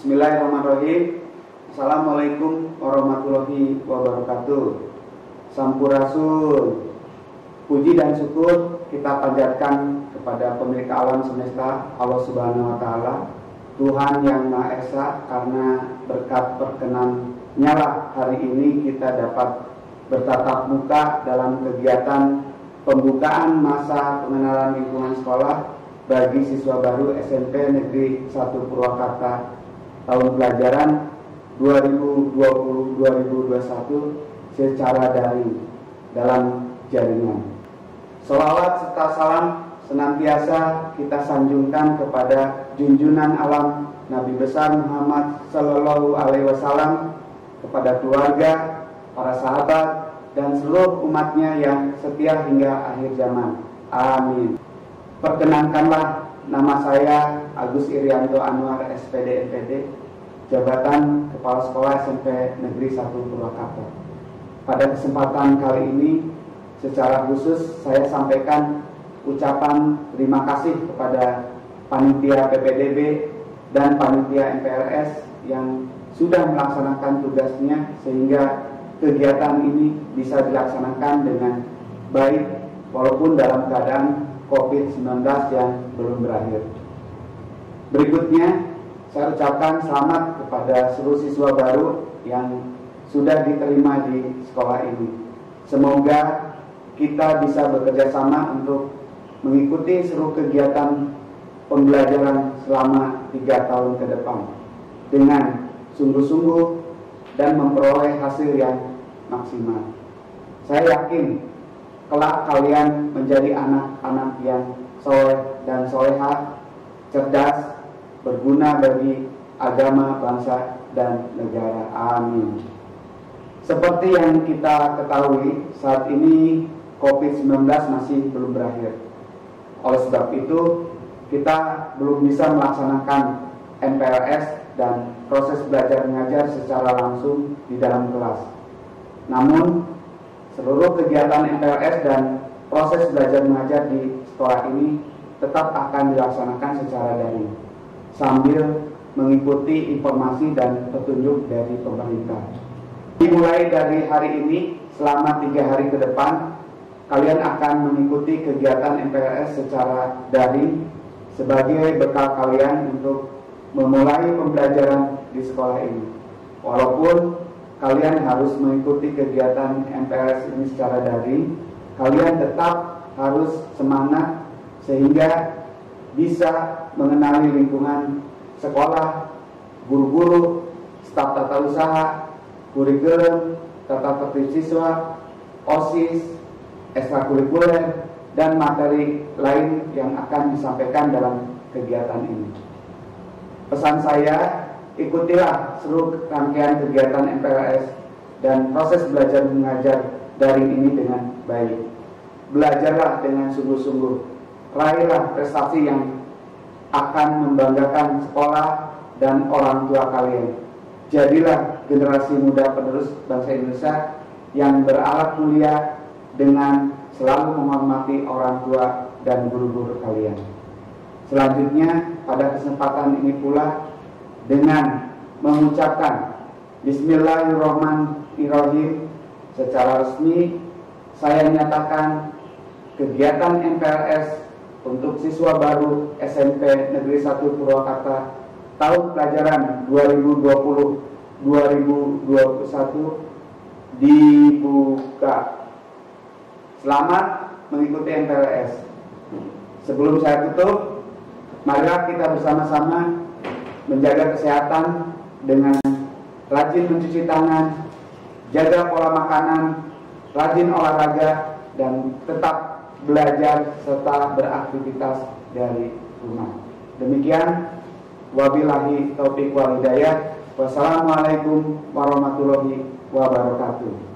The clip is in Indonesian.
Bismillahirrahmanirrahim. Assalamualaikum warahmatullahi wabarakatuh. Sampurasun. Puji dan syukur kita panjatkan kepada pemilik alam semesta Allah Subhanahu wa taala, Tuhan yang Maha Esa karena berkat perkenannya lah hari ini kita dapat bertatap muka dalam kegiatan pembukaan masa pengenalan lingkungan sekolah bagi siswa baru SMP Negeri 1 Purwakarta tahun pelajaran 2020-2021 secara daring dalam jaringan. Salawat serta salam senantiasa kita sanjungkan kepada junjunan alam Nabi besar Muhammad Sallallahu Alaihi Wasallam kepada keluarga, para sahabat, dan seluruh umatnya yang setia hingga akhir zaman. Amin. Perkenankanlah nama saya Agus Irianto Anwar SPD NPD, jabatan Kepala Sekolah SMP Negeri 1 Purwakarta. Pada kesempatan kali ini, secara khusus saya sampaikan ucapan terima kasih kepada panitia PPDB dan panitia MPLS yang sudah melaksanakan tugasnya sehingga kegiatan ini bisa dilaksanakan dengan baik walaupun dalam keadaan COVID-19 yang belum berakhir. Berikutnya, saya ucapkan selamat kepada seluruh siswa baru yang sudah diterima di sekolah ini. Semoga kita bisa bekerja sama untuk mengikuti seluruh kegiatan pembelajaran selama tiga tahun ke depan dengan sungguh-sungguh dan memperoleh hasil yang maksimal. Saya yakin kelak kalian menjadi anak-anak yang soleh dan soleha, cerdas, berguna bagi agama, bangsa, dan negara. Amin. Seperti yang kita ketahui, saat ini COVID-19 masih belum berakhir. Oleh sebab itu, kita belum bisa melaksanakan MPLS dan proses belajar mengajar secara langsung di dalam kelas. Namun, Seluruh kegiatan MPLS dan proses belajar mengajar di sekolah ini tetap akan dilaksanakan secara daring sambil mengikuti informasi dan petunjuk dari pemerintah. Dimulai dari hari ini selama tiga hari ke depan, kalian akan mengikuti kegiatan MPLS secara daring sebagai bekal kalian untuk memulai pembelajaran di sekolah ini. Walaupun kalian harus mengikuti kegiatan MPLS ini secara daring. Kalian tetap harus semangat sehingga bisa mengenali lingkungan sekolah, guru-guru, staf tata usaha, kurikulum, tata tertib siswa, OSIS, ekstrakurikuler, dan materi lain yang akan disampaikan dalam kegiatan ini. Pesan saya ikutilah seluruh rangkaian kegiatan MPLS dan proses belajar mengajar daring ini dengan baik. Belajarlah dengan sungguh-sungguh. Raihlah prestasi yang akan membanggakan sekolah dan orang tua kalian. Jadilah generasi muda penerus bangsa Indonesia yang beralat mulia dengan selalu menghormati orang tua dan guru-guru kalian. Selanjutnya, pada kesempatan ini pula dengan mengucapkan Bismillahirrahmanirrahim secara resmi saya nyatakan kegiatan MPLS untuk siswa baru SMP Negeri 1 Purwakarta tahun pelajaran 2020-2021 dibuka. Selamat mengikuti MPLS. Sebelum saya tutup, marilah kita bersama-sama menjaga kesehatan dengan rajin mencuci tangan, jaga pola makanan, rajin olahraga, dan tetap belajar serta beraktivitas dari rumah. Demikian, wabillahi taufiq wal hidayah. Wassalamualaikum warahmatullahi wabarakatuh.